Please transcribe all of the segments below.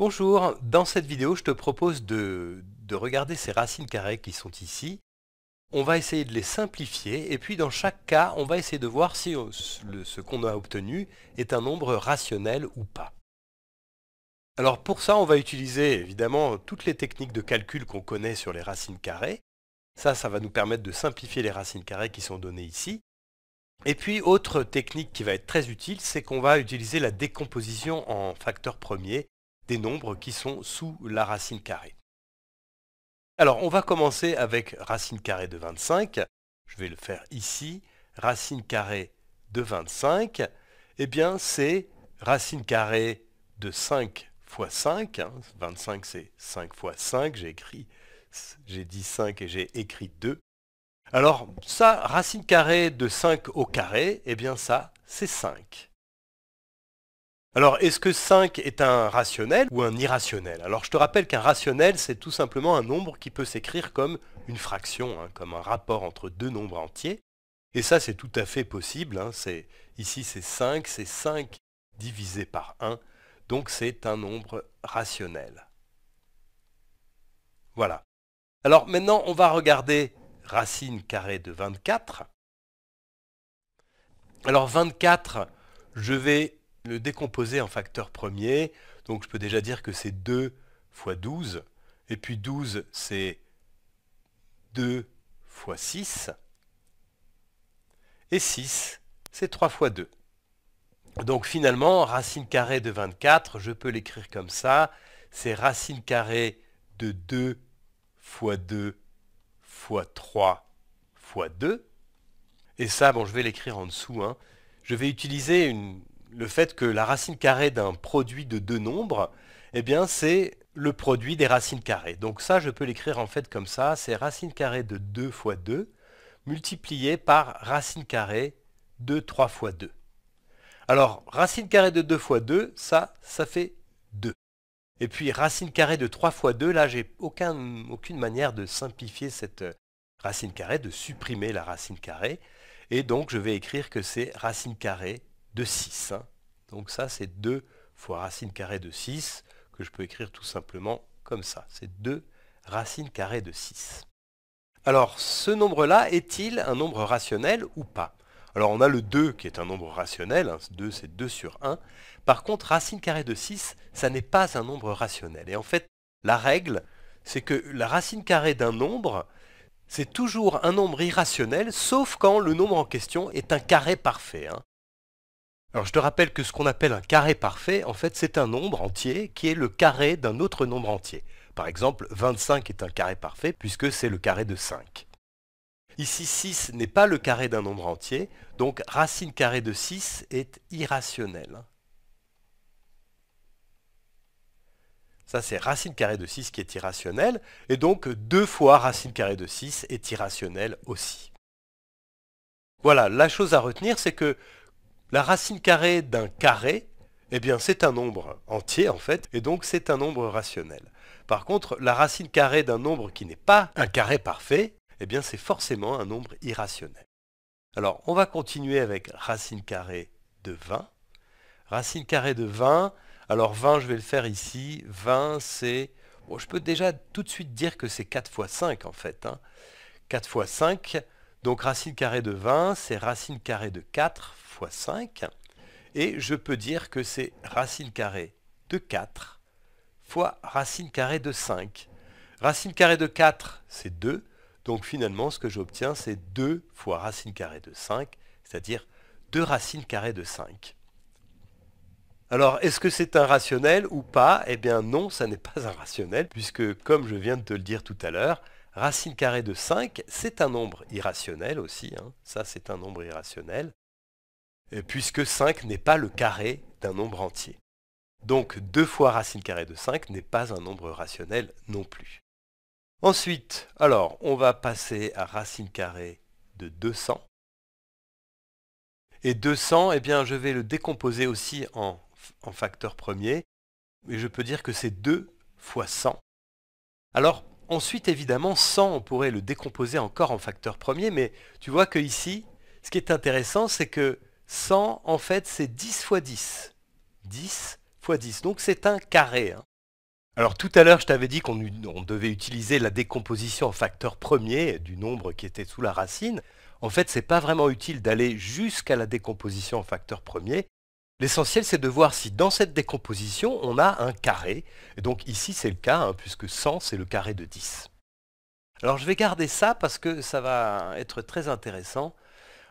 Bonjour, dans cette vidéo je te propose de, de, regarder ces racines carrées qui sont ici. On va essayer de les simplifier et puis dans chaque cas on va essayer de voir si euh, ce qu'on a obtenu est un nombre rationnel ou pas. Alors pour ça on va utiliser évidemment toutes les techniques de calcul qu'on connaît sur les racines carrées. Ça, ça va nous permettre de simplifier les racines carrées qui sont données ici. Et puis autre technique qui va être très utile, c'est qu'on va utiliser la décomposition en facteurs premiers des nombres qui sont sous la racine carrée. Alors, on va commencer avec racine carrée de 25. Je vais le faire ici. Racine carrée de 25, eh bien, c'est racine carrée de 5 fois 5. 25, c'est 5 fois 5. J'ai écrit, j'ai dit 5 et j'ai écrit 2. Alors, ça, racine carrée de 5 au carré, eh bien ça, c'est 5. Alors, est-ce que 5 est un rationnel ou un irrationnel? Alors, je te rappelle qu'un rationnel, c'est tout simplement un nombre qui peut s'écrire comme une fraction, hein, comme un rapport entre deux nombres entiers. Et ça, c'est tout à fait possible. Hein, ici, c'est 5, c'est 5 divisé par 1, donc c'est un nombre rationnel. Voilà. Alors maintenant, on va regarder racine carrée de 24. Alors 24, je vais le décomposer en facteurs premiers. Donc je peux déjà dire que c'est 2 fois 12. Et puis 12, c'est 2 fois 6. Et 6, c'est 3 fois 2. Donc finalement, racine carrée de 24, je peux l'écrire comme ça. C'est racine carrée de 2 fois 2 fois 3 fois 2. Et ça, bon, je vais l'écrire en dessous. Hein. Je vais utiliser une, le fait que la racine carrée d'un produit de deux nombres, eh bien c'est le produit des racines carrées. Donc ça, je peux l'écrire en fait comme ça, c'est racine carrée de 2 fois 2 multiplié par racine carrée de 3 fois 2. Alors, racine carrée de 2 fois 2, ça, ça fait 2. Et puis racine carrée de 3 fois 2, là, j'ai aucun, aucune manière de simplifier cette racine carrée, de supprimer la racine carrée. Et donc, je vais écrire que c'est racine carrée de 6. Hein. Donc ça, c'est 2 fois racine carrée de 6, que je peux écrire tout simplement comme ça. C'est 2 racine carrée de 6. Alors, ce nombre-là est-il un nombre rationnel ou pas? Alors, on a le 2 qui est un nombre rationnel. 2, hein. c'est 2 sur 1. Par contre, racine carrée de 6, ça n'est pas un nombre rationnel. Et en fait, la règle, c'est que la racine carrée d'un nombre, c'est toujours un nombre irrationnel, sauf quand le nombre en question est un carré parfait. Hein. Alors je te rappelle que ce qu'on appelle un carré parfait, en fait c'est un nombre entier qui est le carré d'un autre nombre entier. Par exemple, 25 est un carré parfait puisque c'est le carré de 5. Ici 6 n'est pas le carré d'un nombre entier, donc racine carrée de 6 est irrationnel. Ça c'est racine carrée de 6 qui est irrationnel, et donc 2 fois racine carrée de 6 est irrationnel aussi. Voilà, la chose à retenir c'est que la racine carrée d'un carré, eh bien c'est un nombre entier en fait, et donc c'est un nombre rationnel. Par contre, la racine carrée d'un nombre qui n'est pas un carré parfait, eh bien c'est forcément un nombre irrationnel. Alors on va continuer avec racine carrée de 20. Racine carrée de 20, alors 20 je vais le faire ici, 20 c'est... Bon, je peux déjà tout de suite dire que c'est 4 fois 5 en fait. 4 hein. fois 5, donc racine carrée de 20, c'est racine carrée de 4 fois 5. Et je peux dire que c'est racine carrée de 4 fois racine carrée de 5. Racine carrée de 4, c'est 2. Donc finalement, ce que j'obtiens, c'est 2 fois racine carrée de 5, c'est-à-dire 2 racines carrées de 5. Alors, est-ce que c'est un rationnel ou pas? Eh bien non, ça n'est pas un rationnel, puisque comme je viens de te le dire tout à l'heure, racine carrée de 5, c'est un nombre irrationnel aussi. Hein. Ça, c'est un nombre irrationnel, puisque 5 n'est pas le carré d'un nombre entier. Donc 2 fois racine carrée de 5 n'est pas un nombre rationnel non plus. Ensuite, alors, on va passer à racine carrée de 200. Et 200, eh bien, je vais le décomposer aussi en, en facteur premier. Et je peux dire que c'est 2 fois 100. Alors, Ensuite, évidemment, 100, on pourrait le décomposer encore en facteur premier, mais tu vois que ici, ce qui est intéressant, c'est que 100, en fait, c'est 10 fois 10. 10 fois 10. Donc c'est un carré. Hein. Alors tout à l'heure, je t'avais dit qu'on devait utiliser la décomposition en facteur premier du nombre qui était sous la racine. En fait, ce n'est pas vraiment utile d'aller jusqu'à la décomposition en facteur premier. L'essentiel, c'est de voir si dans cette décomposition, on a un carré. Donc ici, c'est le cas, hein, puisque 100, c'est le carré de 10. Alors je vais garder ça parce que ça va être très intéressant.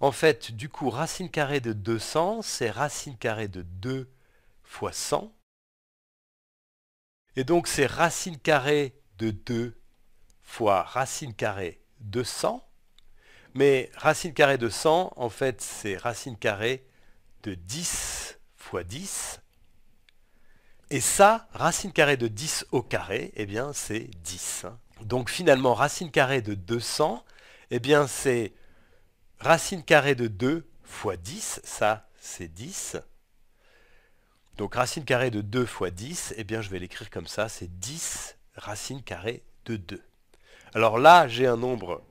En fait, du coup, racine carrée de 200, c'est racine carrée de 2 fois 100. Et donc c'est racine carrée de 2 fois racine carrée de 100. Mais racine carrée de 100, en fait, c'est racine carrée de 10 fois 10. Et ça, racine carrée de 10 au carré, eh bien c'est 10. Donc finalement, racine carrée de 200, eh bien c'est racine carrée de 2 fois 10, ça c'est 10. Donc racine carrée de 2 fois 10, eh bien je vais l'écrire comme ça, c'est 10 racine carrée de 2. Alors là, j'ai un nombre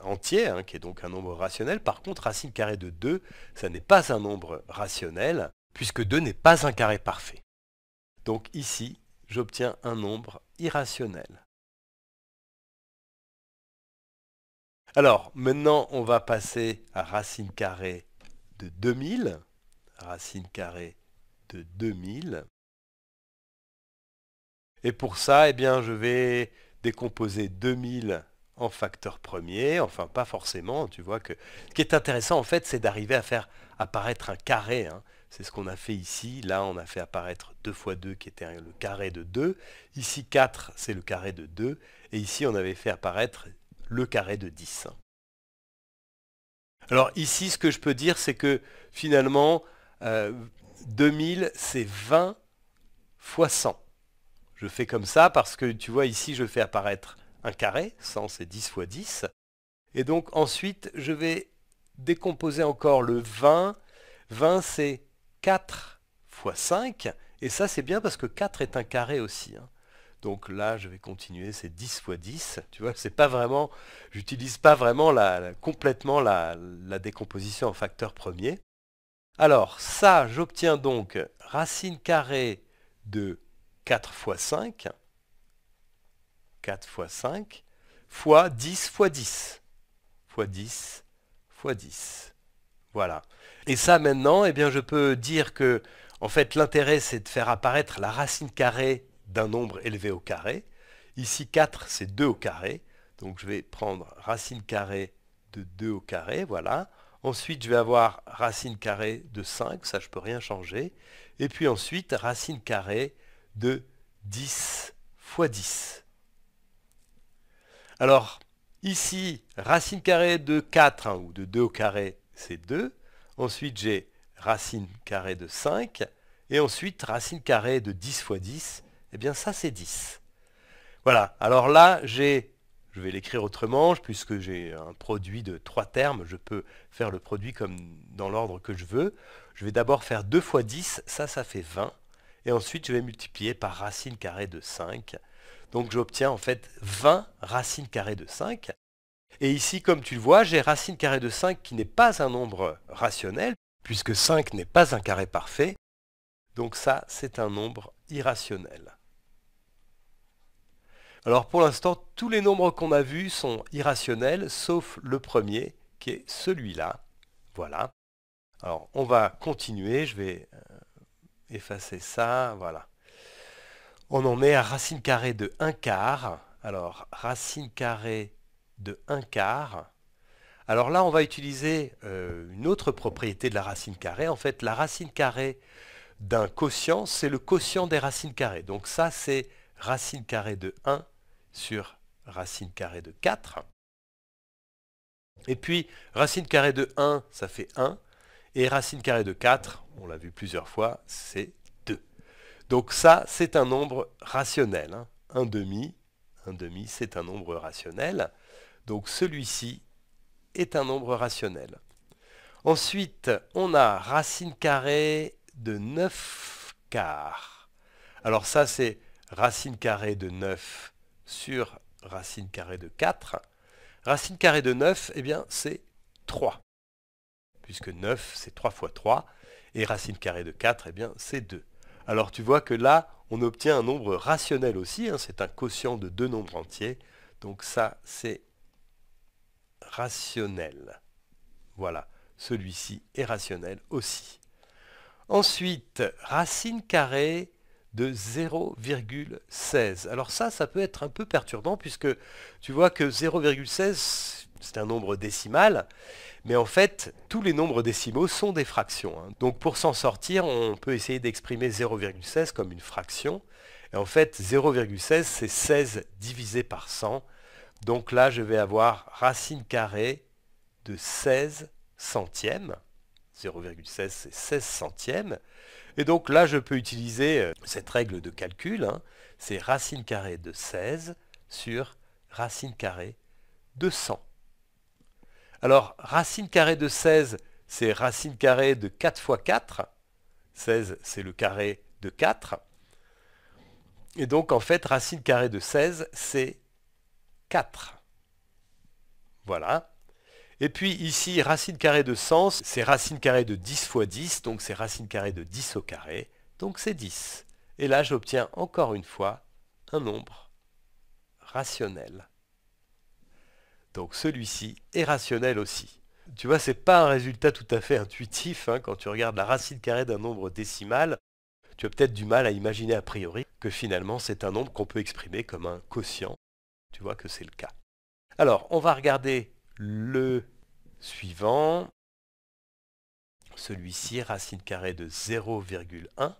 entier, hein, qui est donc un nombre rationnel. Par contre, racine carrée de 2, ça n'est pas un nombre rationnel, puisque 2 n'est pas un carré parfait. Donc ici, j'obtiens un nombre irrationnel. Alors, maintenant, on va passer à racine carrée de 2000. Racine carrée de 2000. Et pour ça, eh bien, je vais décomposer 2000 en facteur premier, enfin pas forcément, tu vois que... Ce qui est intéressant en fait, c'est d'arriver à faire apparaître un carré. Hein. C'est ce qu'on a fait ici. Là, on a fait apparaître 2 fois 2 qui était le carré de 2. Ici, 4, c'est le carré de 2. Et ici, on avait fait apparaître le carré de 10. Alors ici, ce que je peux dire, c'est que finalement, 2000, euh, c'est 20 fois 100. Je fais comme ça parce que tu vois ici, je fais apparaître un carré, 100 c'est 10 fois 10. Et donc ensuite, je vais décomposer encore le 20. 20 c'est 4 fois 5. Et ça c'est bien parce que 4 est un carré aussi. Hein. Donc là, je vais continuer, c'est 10 fois 10. Tu vois, c'est pas vraiment, j'utilise pas vraiment complètement la, la décomposition en facteur premier. Alors, ça, j'obtiens donc racine carrée de 4 fois 5. 4 fois 5 fois 10 fois 10 fois 10 fois 10. Voilà. Et ça maintenant, eh bien, je peux dire que en fait l'intérêt c'est de faire apparaître la racine carrée d'un nombre élevé au carré. Ici 4 c'est 2 au carré. Donc je vais prendre racine carrée de 2 au carré, voilà. Ensuite je vais avoir racine carrée de 5, ça je peux rien changer. Et puis ensuite racine carrée de 10 fois 10. Alors, ici, racine carrée de 4, hein, ou de 2 au carré, c'est 2. Ensuite, j'ai racine carrée de 5. Et ensuite, racine carrée de 10 fois 10, eh bien ça, c'est 10. Voilà, alors là, j'ai, je vais l'écrire autrement, puisque j'ai un produit de 3 termes, je peux faire le produit comme dans l'ordre que je veux. Je vais d'abord faire 2 fois 10, ça, ça fait 20. Et ensuite, je vais multiplier par racine carrée de 5. Donc j'obtiens en fait 20 racines carrées de 5. Et ici, comme tu le vois, j'ai racine carrée de 5 qui n'est pas un nombre rationnel, puisque 5 n'est pas un carré parfait. Donc ça, c'est un nombre irrationnel. Alors pour l'instant, tous les nombres qu'on a vus sont irrationnels, sauf le premier, qui est celui-là. Voilà. Alors on va continuer, je vais euh, effacer ça, voilà on en est à racine carrée de 1 quart. Alors, racine carrée de 1 quart. Alors là, on va utiliser euh, une autre propriété de la racine carrée. En fait, la racine carrée d'un quotient, c'est le quotient des racines carrées. Donc ça, c'est racine carrée de 1 sur racine carrée de 4. Et puis, racine carrée de 1, ça fait 1. Et racine carrée de 4, on l'a vu plusieurs fois, c'est donc ça, c'est un nombre rationnel. Hein. Un demi, un demi, c'est un nombre rationnel. Donc celui-ci est un nombre rationnel. Ensuite, on a racine carrée de 9 quarts. Alors ça, c'est racine carrée de 9 sur racine carrée de 4. Racine carrée de 9, eh bien, c'est 3. Puisque 9, c'est 3 fois 3. Et racine carrée de 4, eh bien, c'est 2. Alors tu vois que là, on obtient un nombre rationnel aussi, hein. c'est un quotient de deux nombres entiers. Donc ça, c'est rationnel. Voilà, celui-ci est rationnel aussi. Ensuite, racine carrée de 0,16. Alors ça, ça peut être un peu perturbant puisque tu vois que 0,16, c'est un nombre décimal, mais en fait, tous les nombres décimaux sont des fractions. Hein. Donc pour s'en sortir, on peut essayer d'exprimer 0,16 comme une fraction. Et en fait, 0,16, c'est 16 divisé par 100. Donc là, je vais avoir racine carrée de 16 centièmes. 0,16, c'est 16 centièmes. Et donc là, je peux utiliser euh, cette règle de calcul. Hein. C'est racine carrée de 16 sur racine carrée de 100. Alors, racine carrée de 16, c'est racine carrée de 4 fois 4. 16, c'est le carré de 4. Et donc, en fait, racine carrée de 16, c'est 4. Voilà. Et puis ici, racine carrée de 100, c'est racine carrée de 10 fois 10, donc c'est racine carrée de 10 au carré, donc c'est 10. Et là, j'obtiens encore une fois un nombre rationnel. Donc celui-ci est rationnel aussi. Tu vois, ce n'est pas un résultat tout à fait intuitif hein, quand tu regardes la racine carrée d'un nombre décimal. Tu as peut-être du mal à imaginer a priori que finalement c'est un nombre qu'on peut exprimer comme un quotient. Tu vois que c'est le cas. Alors, on va regarder le suivant, celui-ci, racine carrée de 0,1.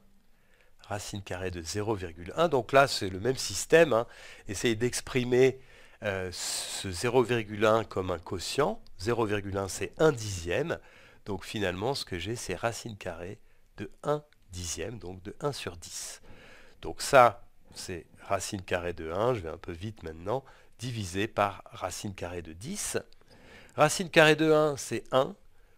Racine carrée de 0,1. Donc là, c'est le même système. Hein. Essayez d'exprimer euh, ce 0,1 comme un quotient. 0,1, c'est 1 dixième. Donc finalement, ce que j'ai, c'est racine carrée de 1 dixième, donc de 1 sur 10. Donc ça, c'est racine carrée de 1, je vais un peu vite maintenant, divisé par racine carrée de 10. Racine carrée de 1, c'est 1.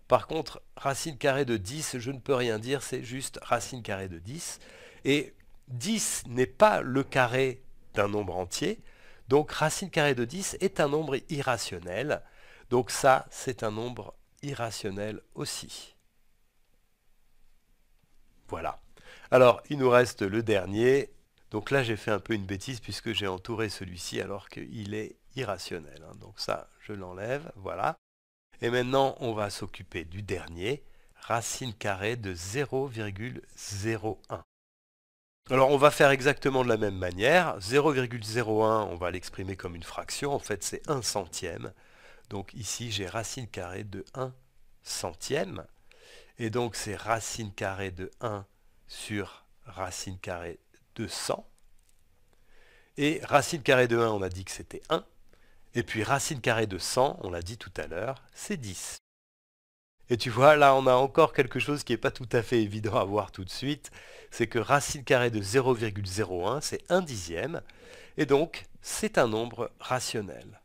Par contre, racine carrée de 10, je ne peux rien dire, c'est juste racine carrée de 10. Et 10 n'est pas le carré d'un nombre entier, donc racine carrée de 10 est un nombre irrationnel. Donc ça, c'est un nombre irrationnel aussi. Voilà. Alors, il nous reste le dernier. Donc là, j'ai fait un peu une bêtise puisque j'ai entouré celui-ci alors qu'il est irrationnel. Hein. Donc ça, je l'enlève, voilà. Et maintenant, on va s'occuper du dernier, racine carrée de 0,01. Alors on va faire exactement de la même manière. 0,01, on va l'exprimer comme une fraction. En fait, c'est 1 centième. Donc ici, j'ai racine carrée de 1 centième. Et donc, c'est racine carrée de 1 sur racine carrée de 100. Et racine carrée de 1, on a dit que c'était 1. Et puis racine carrée de 100, on l'a dit tout à l'heure, c'est 10. Et tu vois, là, on a encore quelque chose qui n'est pas tout à fait évident à voir tout de suite. C'est que racine carrée de 0,01, c'est 1 dixième. Et donc, c'est un nombre rationnel.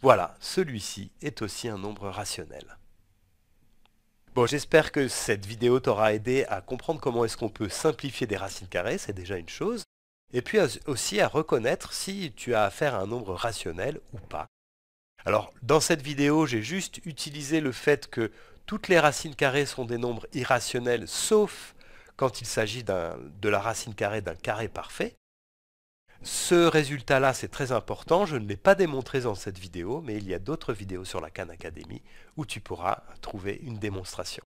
Voilà, celui-ci est aussi un nombre rationnel. Bon, j'espère que cette vidéo t'aura aidé à comprendre comment est-ce qu'on peut simplifier des racines carrées, c'est déjà une chose et puis aussi à reconnaître si tu as affaire à un nombre rationnel ou pas. Alors dans cette vidéo, j'ai juste utilisé le fait que toutes les racines carrées sont des nombres irrationnels sauf quand il s'agit de la racine carrée d'un carré parfait. Ce résultat-là, c'est très important. Je ne l'ai pas démontré dans cette vidéo, mais il y a d'autres vidéos sur la Khan Academy où tu pourras trouver une démonstration.